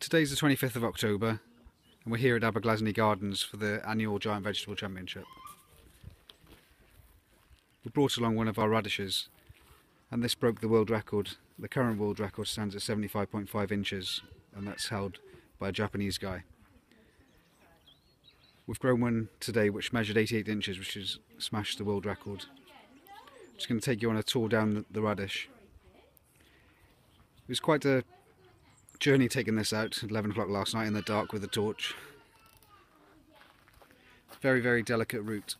Today's the 25th of October and we're here at Aberglasney Gardens for the annual Giant Vegetable Championship. We brought along one of our radishes and this broke the world record. The current world record stands at 75.5 inches and that's held by a Japanese guy. We've grown one today which measured 88 inches which has smashed the world record. I'm just going to take you on a tour down the radish. It was quite a journey taking this out at 11 o'clock last night in the dark with a torch. Very, very delicate root.